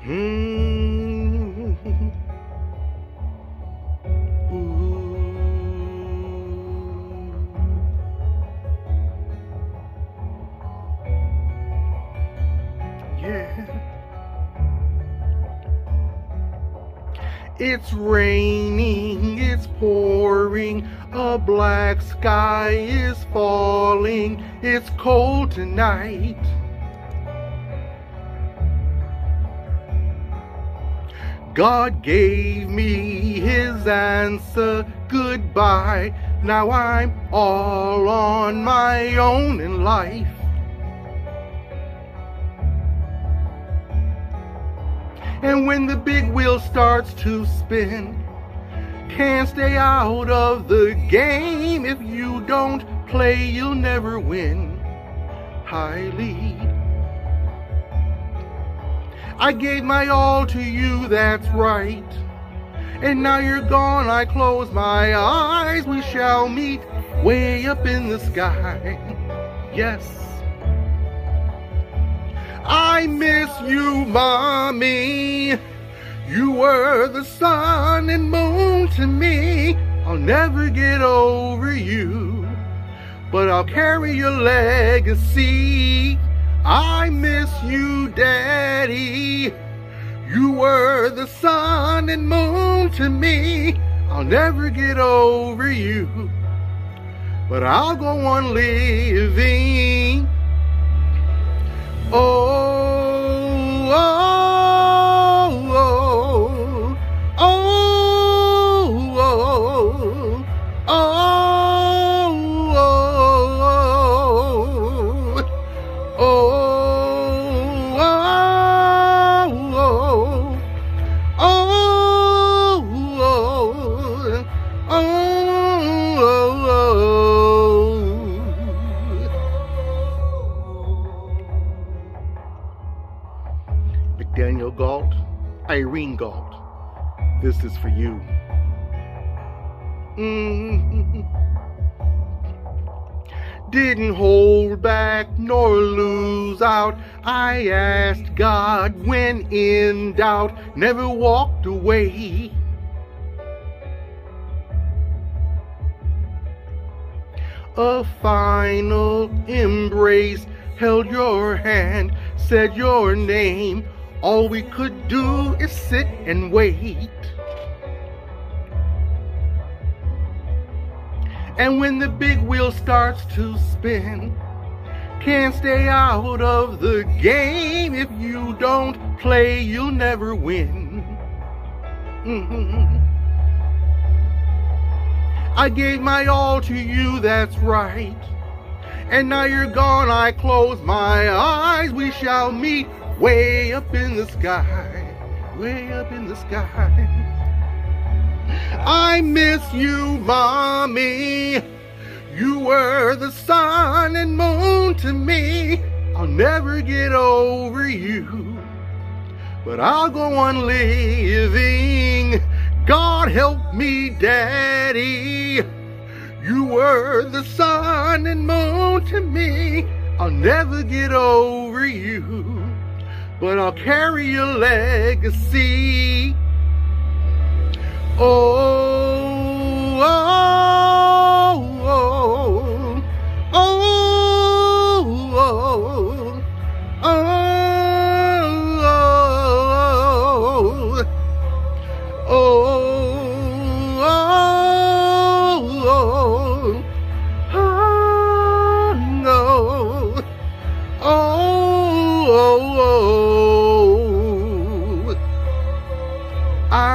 It's raining, it's pouring, a black sky is falling, it's cold tonight. God gave me his answer, goodbye. Now I'm all on my own in life. And when the big wheel starts to spin, can't stay out of the game. If you don't play, you'll never win. I lead. I gave my all to you, that's right. And now you're gone, I close my eyes. We shall meet way up in the sky. Yes. I miss you, mommy. You were the sun and moon to me. I'll never get over you, but I'll carry your legacy. I miss you, Daddy. You were the sun and moon to me. I'll never get over you, but I'll go on living. Oh, McDaniel Gault, Irene Gault, this is for you. Mm. Didn't hold back nor lose out. I asked God when in doubt, never walked away. A final embrace held your hand, said your name. All we could do is sit and wait. And when the big wheel starts to spin, can't stay out of the game. If you don't play, you'll never win. Mhm. I gave my all to you, that's right. And now you're gone, I close my eyes. We shall meet way up in the sky, way up in the sky. I miss you, mommy. You were the sun and moon to me. I'll never get over you, but I'll go on living. God help me, Daddy. You were the sun and moon to me. I'll never get over you, but I'll carry your legacy.